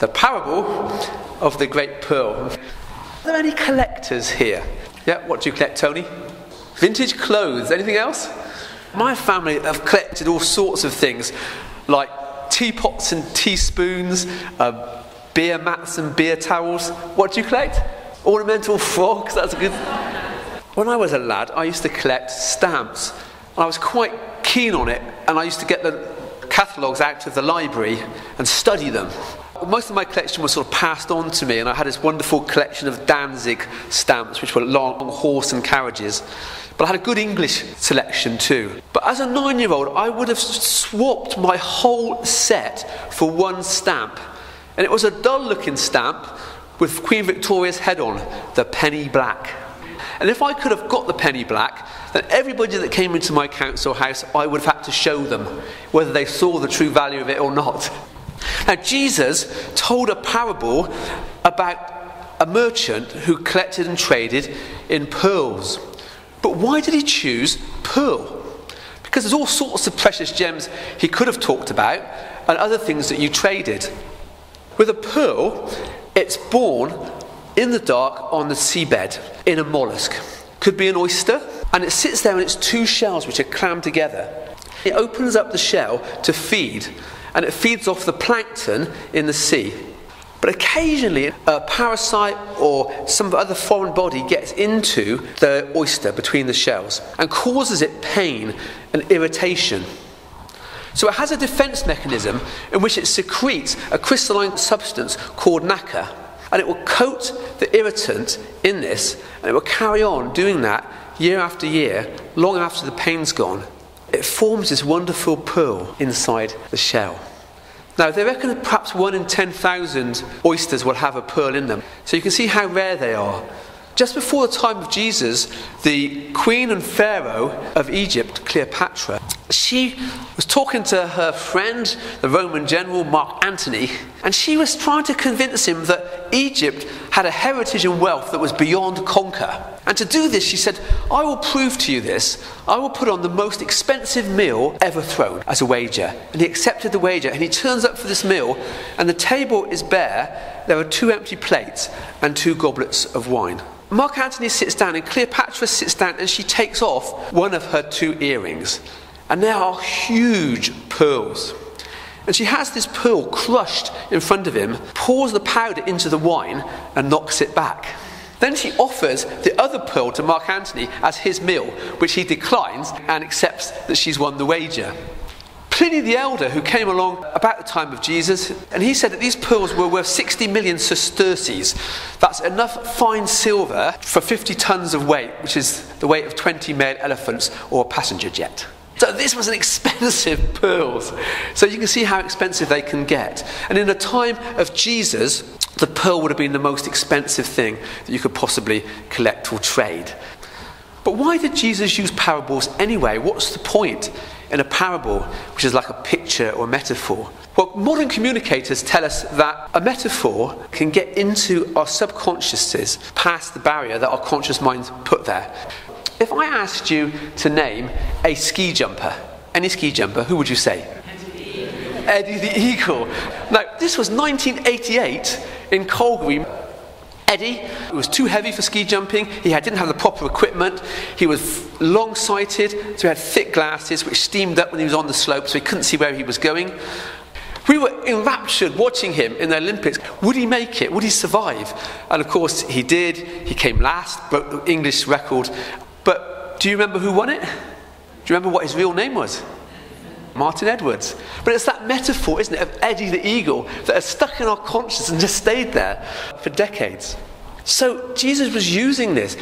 the parable of the great pearl. Are there any collectors here? Yeah, what do you collect, Tony? Vintage clothes. Anything else? My family have collected all sorts of things like teapots and teaspoons, uh, beer mats and beer towels. What do you collect? Ornamental frogs. That's a good. When I was a lad, I used to collect stamps. I was quite keen on it, and I used to get the catalogues out of the library and study them. Most of my collection was sort of passed on to me, and I had this wonderful collection of Danzig stamps, which were long horse and carriages. But I had a good English selection too. But as a nine year old, I would have swapped my whole set for one stamp. And it was a dull looking stamp with Queen Victoria's head on, the penny black. And if I could have got the penny black, then everybody that came into my council house, I would have had to show them whether they saw the true value of it or not. Now, Jesus told a parable about a merchant who collected and traded in pearls. But why did he choose pearl? Because there's all sorts of precious gems he could have talked about and other things that you traded. With a pearl, it's born in the dark on the seabed in a mollusk. Could be an oyster, and it sits there in its two shells which are clammed together. It opens up the shell to feed, and it feeds off the plankton in the sea. But occasionally, a parasite or some other foreign body gets into the oyster between the shells and causes it pain and irritation. So it has a defense mechanism in which it secretes a crystalline substance called nacre. And it will coat the irritant in this, and it will carry on doing that year after year, long after the pain's gone. It forms this wonderful pearl inside the shell. Now, they reckon that perhaps one in 10,000 oysters will have a pearl in them. So you can see how rare they are. Just before the time of Jesus, the queen and pharaoh of Egypt, Cleopatra, she was talking to her friend, the Roman general Mark Antony, and she was trying to convince him that Egypt had a heritage and wealth that was beyond conquer. And to do this, she said, I will prove to you this. I will put on the most expensive meal ever thrown as a wager. And he accepted the wager, and he turns up for this meal, and the table is bare. There are two empty plates and two goblets of wine. Mark Antony sits down, and Cleopatra sits down, and she takes off one of her two earrings. And they are huge pearls. And she has this pearl crushed in front of him, pours the powder into the wine, and knocks it back. Then she offers the other pearl to Mark Antony as his meal, which he declines and accepts that she's won the wager. Pliny the Elder, who came along about the time of Jesus, and he said that these pearls were worth 60 million sesterces. That's enough fine silver for 50 tons of weight, which is the weight of 20 male elephants or a passenger jet. So this was an expensive pearls. So you can see how expensive they can get. And in the time of Jesus, the pearl would have been the most expensive thing that you could possibly collect or trade. But why did Jesus use parables anyway? What's the point in a parable, which is like a picture or a metaphor? Well, modern communicators tell us that a metaphor can get into our subconsciouses past the barrier that our conscious minds put there. If I asked you to name a ski jumper, any ski jumper, who would you say? Eddie the Eagle. Now, this was 1988 in Calgary. Eddie was too heavy for ski jumping. He had, didn't have the proper equipment. He was long sighted, so he had thick glasses which steamed up when he was on the slope, so he couldn't see where he was going. We were enraptured watching him in the Olympics. Would he make it? Would he survive? And of course, he did. He came last, broke the English record, but do you remember who won it? Do you remember what his real name was? Martin Edwards. But it's that metaphor, isn't it, of Eddie the Eagle that has stuck in our conscience and just stayed there for decades. So Jesus was using this.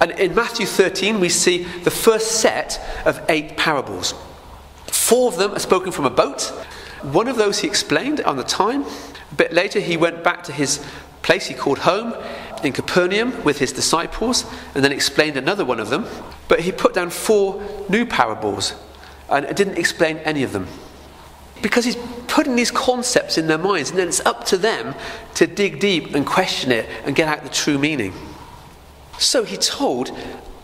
And in Matthew 13, we see the first set of eight parables. Four of them are spoken from a boat. One of those he explained on the time. A bit later, he went back to his place he called home in Capernaum with his disciples and then explained another one of them. But he put down four new parables and didn't explain any of them. Because he's putting these concepts in their minds, and then it's up to them to dig deep and question it and get out the true meaning. So he told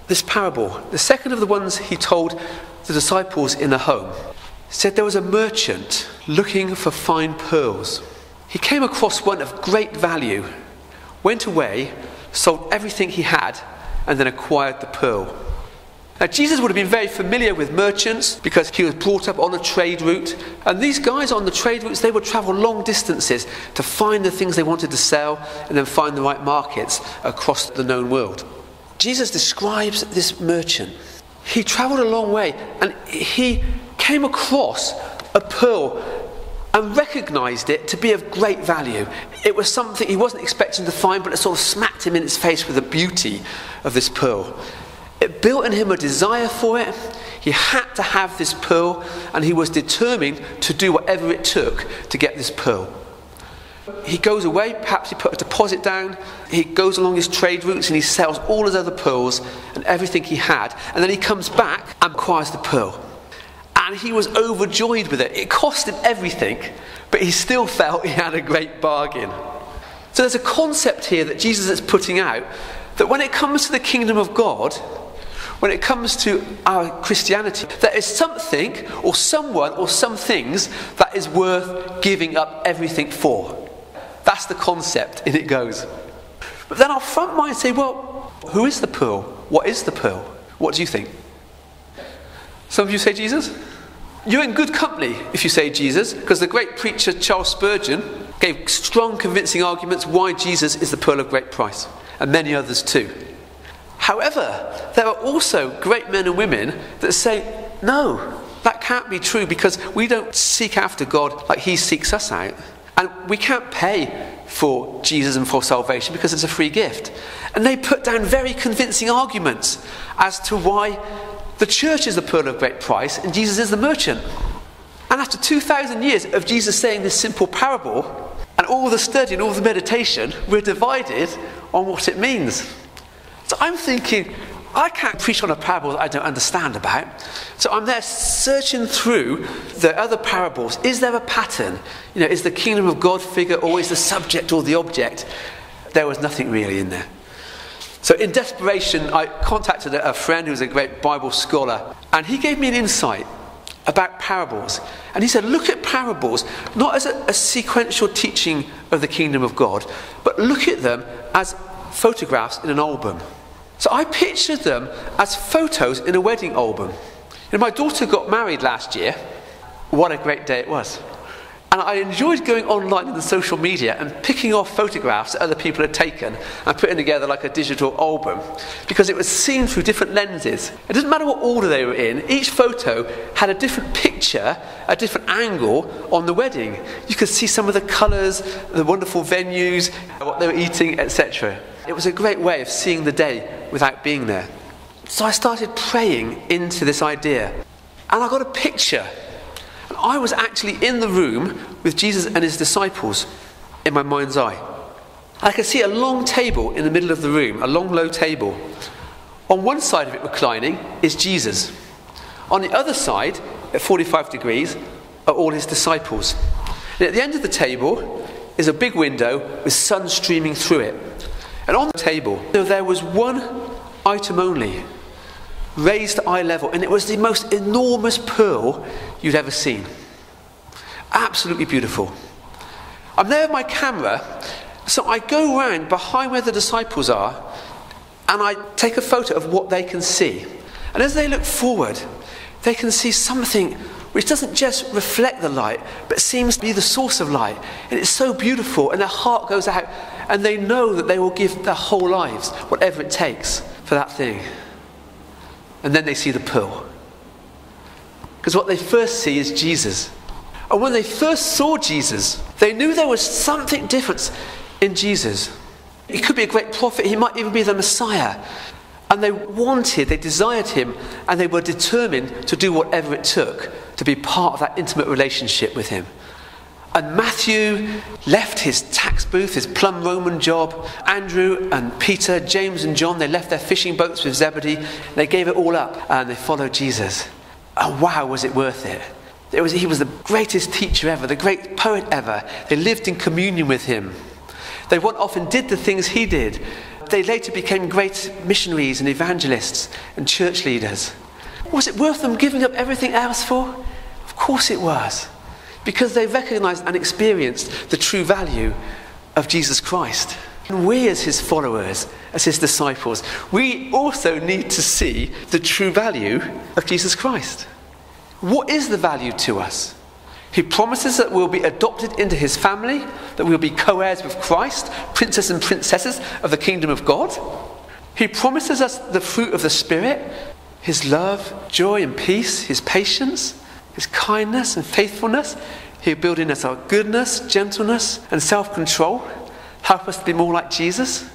this parable. The second of the ones he told the disciples in a home said there was a merchant looking for fine pearls. he came across one of great value, went away, sold everything he had, and then acquired the pearl. Now, Jesus would have been very familiar with merchants because he was brought up on a trade route. And these guys on the trade routes, they would travel long distances to find the things they wanted to sell and then find the right markets across the known world. Jesus describes this merchant. He traveled a long way and he came across a pearl and recognized it to be of great value. It was something he wasn't expecting to find, but it sort of smacked him in its face with the beauty of this pearl. It built in him a desire for it. He had to have this pearl, and he was determined to do whatever it took to get this pearl. He goes away, perhaps he put a deposit down, he goes along his trade routes and he sells all his other pearls and everything he had, and then he comes back and acquires the pearl. And he was overjoyed with it. It cost him everything, but he still felt he had a great bargain. So there's a concept here that Jesus is putting out that when it comes to the kingdom of God, when it comes to our Christianity, there is something or someone or some things that is worth giving up everything for. That's the concept, and it goes. But then our front mind say, well, who is the pearl? What is the pearl? What do you think? Some of you say Jesus? You're in good company if you say Jesus, because the great preacher Charles Spurgeon gave strong, convincing arguments why Jesus is the pearl of great price, and many others too. However, there are also great men and women that say, no, that can't be true because we don't seek after God like He seeks us out. And we can't pay for Jesus and for salvation because it's a free gift. And they put down very convincing arguments as to why the church is the pearl of great price and Jesus is the merchant. And after 2,000 years of Jesus saying this simple parable, and all the study and all the meditation, we're divided on what it means. So I'm thinking, I can't preach on a parable that I don't understand about. So I'm there searching through the other parables. Is there a pattern? You know, is the kingdom of God figure always the subject or the object? There was nothing really in there. So, in desperation, I contacted a friend who's a great Bible scholar, and he gave me an insight about parables. And he said, Look at parables not as a, a sequential teaching of the kingdom of God, but look at them as photographs in an album. So I pictured them as photos in a wedding album. And my daughter got married last year. What a great day it was. And I enjoyed going online in the social media and picking off photographs that other people had taken and putting together like a digital album because it was seen through different lenses. It doesn't matter what order they were in, each photo had a different picture, a different angle on the wedding. You could see some of the colours, the wonderful venues, what they were eating, etc. It was a great way of seeing the day without being there. So I started praying into this idea. And I got a picture. I was actually in the room with Jesus and his disciples in my mind's eye. I could see a long table in the middle of the room, a long, low table. On one side of it, reclining, is Jesus. On the other side, at 45 degrees, are all his disciples. And at the end of the table is a big window with sun streaming through it. And on the table, there was one item only, raised to eye level, and it was the most enormous pearl you'd ever seen. Absolutely beautiful. I'm there with my camera, so I go round behind where the disciples are, and I take a photo of what they can see. And as they look forward, they can see something which doesn't just reflect the light, but seems to be the source of light. And it's so beautiful, and their heart goes out and they know that they will give their whole lives, whatever it takes, for that thing. And then they see the pearl. Because what they first see is Jesus. And when they first saw Jesus, they knew there was something different in Jesus. He could be a great prophet, he might even be the Messiah. And they wanted, they desired him, and they were determined to do whatever it took to be part of that intimate relationship with him. And Matthew left his tax booth, his plum Roman job. Andrew and Peter, James and John, they left their fishing boats with Zebedee. They gave it all up and they followed Jesus. And wow, was it worth it! it was, he was the greatest teacher ever, the great poet ever. They lived in communion with him. They went off and did the things he did. They later became great missionaries and evangelists and church leaders. Was it worth them giving up everything else for? Of course it was. Because they recognized and experienced the true value of Jesus Christ. And we, as his followers, as his disciples, we also need to see the true value of Jesus Christ. What is the value to us? He promises that we'll be adopted into his family, that we'll be co heirs with Christ, princes and princesses of the kingdom of God. He promises us the fruit of the Spirit, his love, joy, and peace, his patience, his kindness and faithfulness. He'll build in us our goodness, gentleness, and self control help us to be more like Jesus?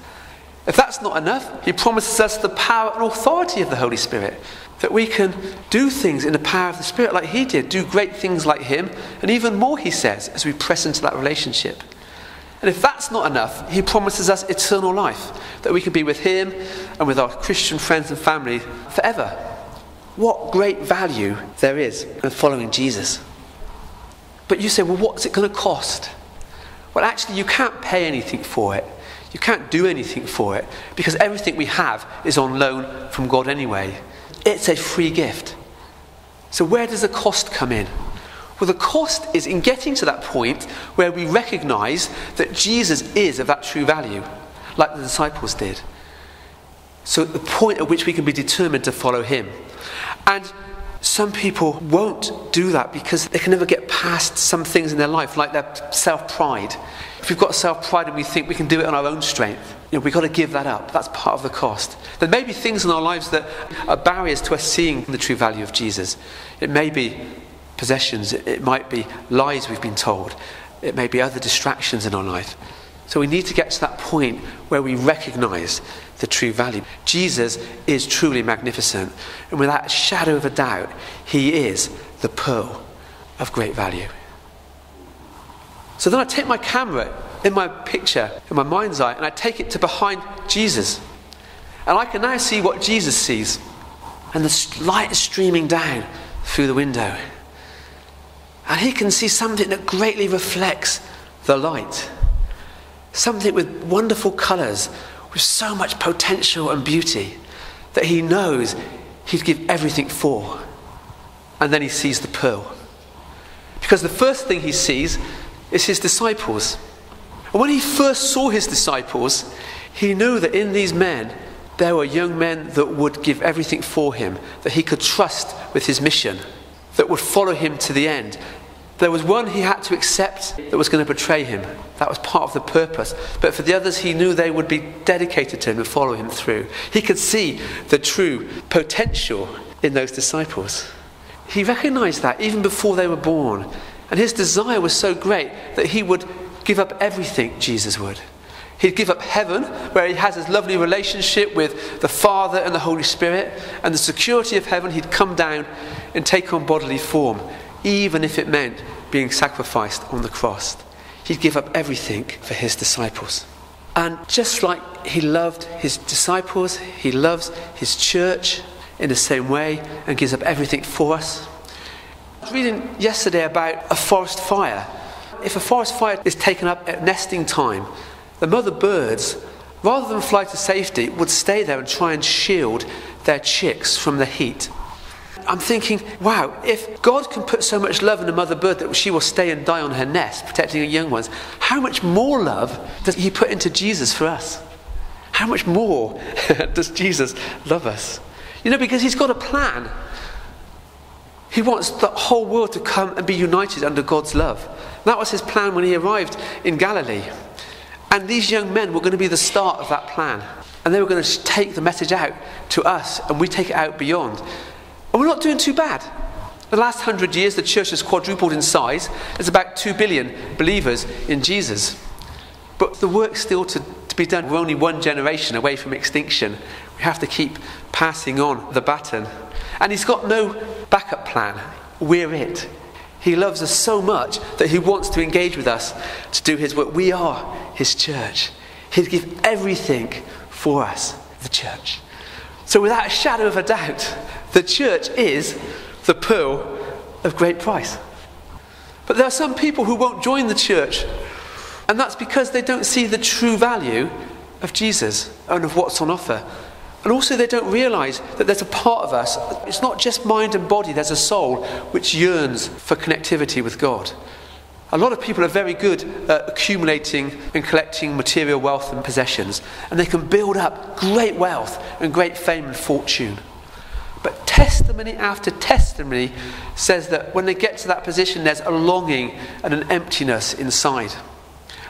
If that's not enough, he promises us the power and authority of the Holy Spirit. That we can do things in the power of the Spirit like he did, do great things like him, and even more, he says, as we press into that relationship. And if that's not enough, he promises us eternal life, that we can be with him and with our Christian friends and family forever. What great value there is in following Jesus. But you say, well, what's it going to cost? Well, actually, you can't pay anything for it. You can't do anything for it because everything we have is on loan from God anyway. It's a free gift. So, where does the cost come in? Well, the cost is in getting to that point where we recognize that Jesus is of that true value, like the disciples did. So, the point at which we can be determined to follow him. And some people won't do that because they can never get past some things in their life, like their self pride. If we've got self pride and we think we can do it on our own strength, you know, we've got to give that up. That's part of the cost. There may be things in our lives that are barriers to us seeing the true value of Jesus. It may be possessions, it might be lies we've been told, it may be other distractions in our life. So we need to get to that point where we recognize the true value. Jesus is truly magnificent, and without a shadow of a doubt, he is the pearl of great value. So then I take my camera in my picture, in my mind's eye, and I take it to behind Jesus. And I can now see what Jesus sees. And the light is streaming down through the window. And he can see something that greatly reflects the light. Something with wonderful colours, with so much potential and beauty that he knows he'd give everything for. And then he sees the pearl. Because the first thing he sees is his disciples. And when he first saw his disciples, he knew that in these men there were young men that would give everything for him, that he could trust with his mission, that would follow him to the end, there was one he had to accept that was going to betray him. That was part of the purpose. But for the others, he knew they would be dedicated to him and follow him through. He could see the true potential in those disciples. He recognized that even before they were born. And his desire was so great that he would give up everything, Jesus would. He'd give up heaven, where he has his lovely relationship with the Father and the Holy Spirit, and the security of heaven, he'd come down and take on bodily form even if it meant being sacrificed on the cross. He'd give up everything for his disciples. And just like he loved his disciples, he loves his church in the same way and gives up everything for us. I was reading yesterday about a forest fire. If a forest fire is taken up at nesting time, the mother birds, rather than fly to safety, would stay there and try and shield their chicks from the heat. I'm thinking, wow, if God can put so much love in a mother bird that she will stay and die on her nest, protecting her young ones, how much more love does He put into Jesus for us? How much more does Jesus love us? You know, because He's got a plan. He wants the whole world to come and be united under God's love. That was His plan when He arrived in Galilee. And these young men were going to be the start of that plan. And they were going to take the message out to us, and we take it out beyond. And we're not doing too bad. The last hundred years, the church has quadrupled in size. There's about two billion believers in Jesus. But the work's still to, to be done. We're only one generation away from extinction. We have to keep passing on the baton. And he's got no backup plan. We're it. He loves us so much that he wants to engage with us to do his work. We are his church. He'd give everything for us, the church. So, without a shadow of a doubt, the church is the pearl of great price. But there are some people who won't join the church, and that's because they don't see the true value of Jesus and of what's on offer. And also, they don't realize that there's a part of us, it's not just mind and body, there's a soul which yearns for connectivity with God. A lot of people are very good at accumulating and collecting material wealth and possessions, and they can build up great wealth and great fame and fortune. But testimony after testimony says that when they get to that position, there's a longing and an emptiness inside.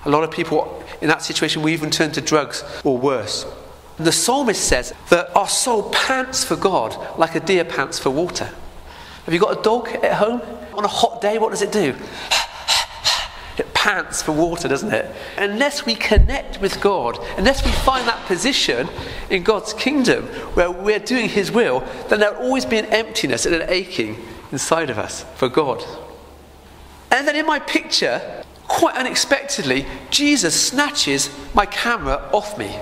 A lot of people in that situation will even turn to drugs or worse. And the psalmist says that our soul pants for God like a deer pants for water. Have you got a dog at home? On a hot day, what does it do? Pants for water, doesn't it? Unless we connect with God, unless we find that position in God's kingdom where we're doing His will, then there'll always be an emptiness and an aching inside of us for God. And then in my picture, quite unexpectedly, Jesus snatches my camera off me.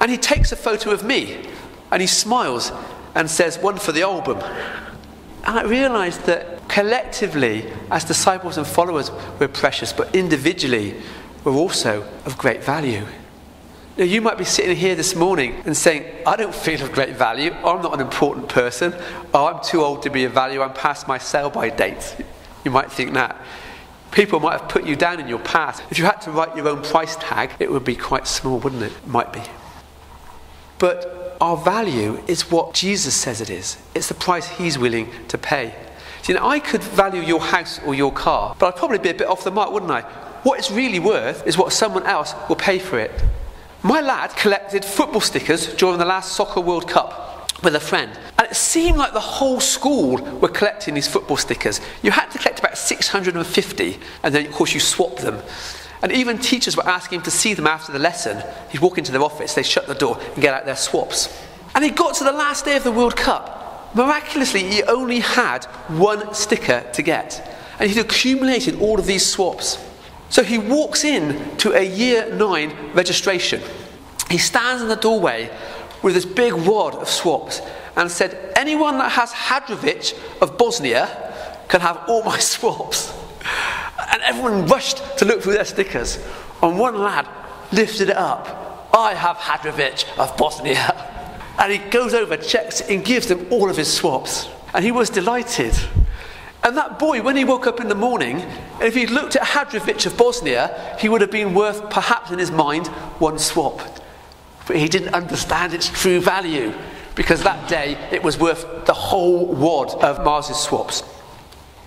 And he takes a photo of me and he smiles and says, One for the album. And I realized that collectively, as disciples and followers, we're precious, but individually, we're also of great value. Now, you might be sitting here this morning and saying, I don't feel of great value. I'm not an important person. Oh, I'm too old to be of value. I'm past my sell by date. You might think that. People might have put you down in your past. If you had to write your own price tag, it would be quite small, wouldn't it? it might be. But our value is what Jesus says it is. It's the price he's willing to pay. See, now I could value your house or your car, but I'd probably be a bit off the mark, wouldn't I? What it's really worth is what someone else will pay for it. My lad collected football stickers during the last Soccer World Cup with a friend. And it seemed like the whole school were collecting these football stickers. You had to collect about 650, and then, of course, you swap them. And even teachers were asking him to see them after the lesson. He'd walk into their office, they'd shut the door and get out their swaps. And he got to the last day of the World Cup. Miraculously, he only had one sticker to get. And he'd accumulated all of these swaps. So he walks in to a year nine registration. He stands in the doorway with this big wad of swaps and said, Anyone that has Hadrovic of Bosnia can have all my swaps. Everyone rushed to look through their stickers. And one lad lifted it up. I have Hadrovic of Bosnia. And he goes over, checks, and gives them all of his swaps. And he was delighted. And that boy, when he woke up in the morning, if he'd looked at Hadrovic of Bosnia, he would have been worth, perhaps in his mind, one swap. But he didn't understand its true value because that day it was worth the whole wad of Mars's swaps.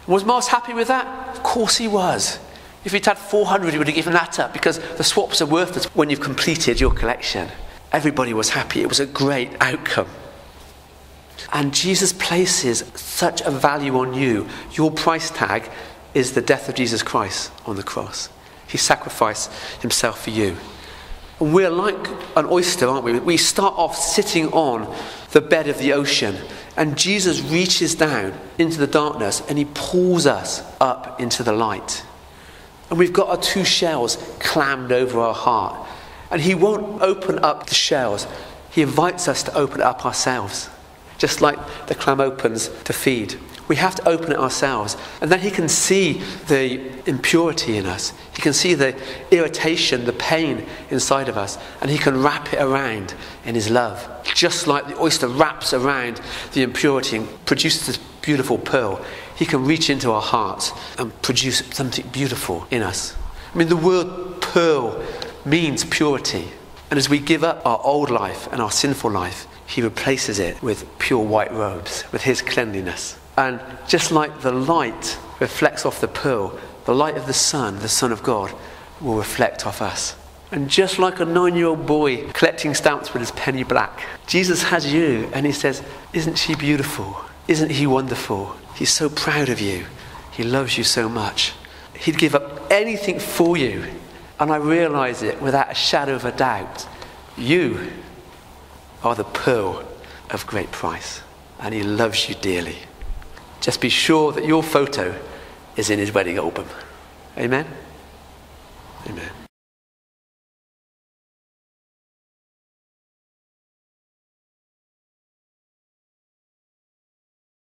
Was Mars happy with that? Of course he was. If he'd had 400, he would have given that up because the swaps are worthless when you've completed your collection. Everybody was happy. It was a great outcome. And Jesus places such a value on you. Your price tag is the death of Jesus Christ on the cross. He sacrificed himself for you. We're like an oyster, aren't we? We start off sitting on the bed of the ocean, and Jesus reaches down into the darkness and he pulls us up into the light. And we've got our two shells clammed over our heart. And he won't open up the shells, he invites us to open up ourselves, just like the clam opens to feed. We have to open it ourselves. And then he can see the impurity in us. He can see the irritation, the pain inside of us. And he can wrap it around in his love. Just like the oyster wraps around the impurity and produces this beautiful pearl, he can reach into our hearts and produce something beautiful in us. I mean, the word pearl means purity. And as we give up our old life and our sinful life, he replaces it with pure white robes, with his cleanliness. And just like the light reflects off the pearl, the light of the sun, the Son of God, will reflect off us. And just like a nine year old boy collecting stamps with his penny black, Jesus has you and he says, Isn't she beautiful? Isn't he wonderful? He's so proud of you. He loves you so much. He'd give up anything for you. And I realize it without a shadow of a doubt. You are the pearl of great price. And he loves you dearly. Just be sure that your photo is in his wedding album. Amen? Amen.